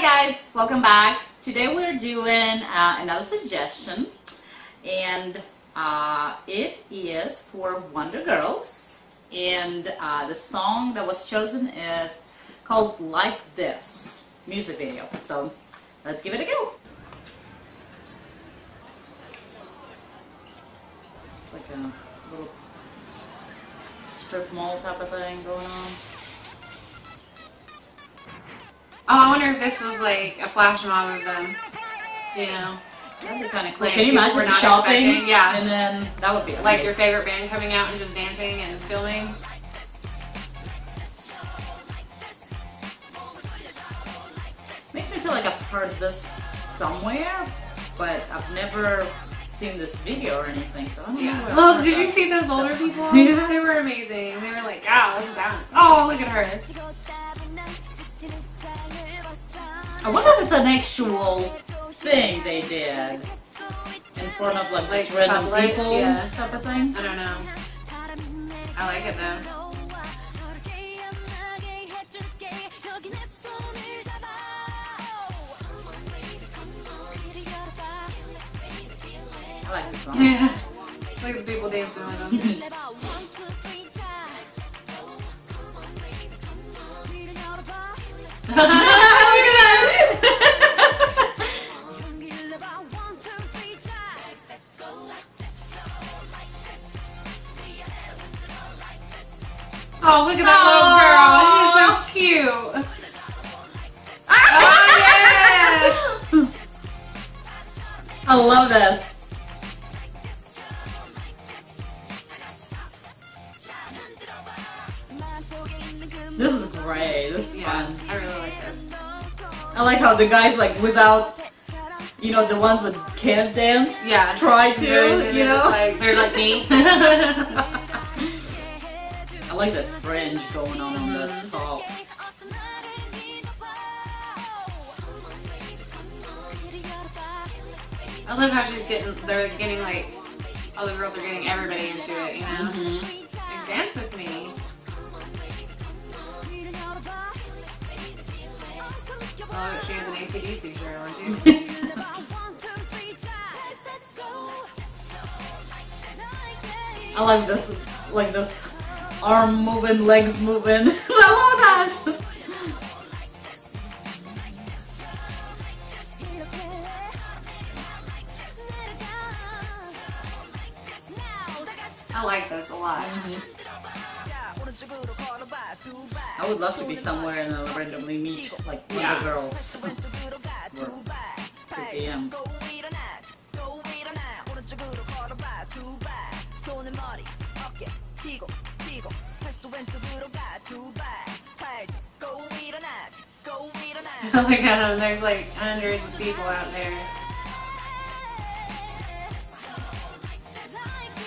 Hi guys, welcome back. Today we're doing uh, another suggestion and uh, it is for Wonder Girls and uh, the song that was chosen is called Like This music video. So let's give it a go. Like a little strip mall type of thing going on. Oh, I wonder if this was like a flash mob of them. You know, That'd be kind of cool. Can you imagine shopping? expecting- yeah. And then that would be like your favorite band coming out and just dancing and filming. Makes me feel like I've heard this somewhere, but I've never seen this video or anything. So I don't know Yeah. Look, did you see those older people? Yeah. They were amazing. They were like, "Ah, let's dance." Oh, look at her. I wonder if it's an actual thing they did in front of like, Like random public? people Yeah. type of thing. I don't know. I like it though. I like this song. Yeah. Look at the people dancing with them. Oh, look at that little girl. She's so cute. Oh, yeah. I love this. This is great. This is Yeah, fun. I really like this. I like how the guys like without, you know, the ones that can't dance Yeah. try to, They're, you they're know. like, they're like me. I like the fringe going on on the top. I love how she's getting, they're getting like, all the girls are getting everybody into it, you know? Mhm. Like, dance with me. Oh, she has an AC/DC shirt on, too. I like this, like this arm moving, legs moving. I love that. I like this a lot. Mhm. I would love to be somewhere and uh, randomly meet like one Yeah. of the girls. Or 2PM Look at them, there's like hundreds of people out there.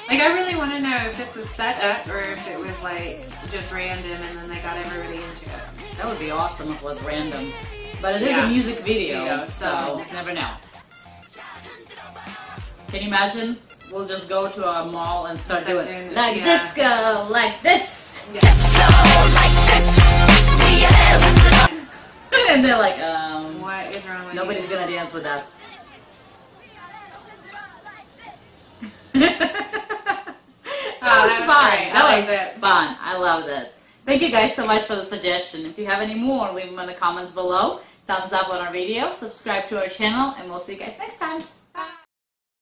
Like, I really want to know if this was set up or if it was like just random and then they got everybody into it. That would be awesome if it was random. But it is Yeah. a music video, Video, so so- never know. Can you imagine? We'll just go to a mall and start doing like yeah. this girl, like this. and they're like, um, What is wrong with nobody's you? gonna dance with us. Oh, that was that was fun. That was it. fun. I loved it. Thank you guys so much for the suggestion. If you have any more, leave them in the comments below. Thumbs up on our video, subscribe to our channel, and we'll see you guys next time.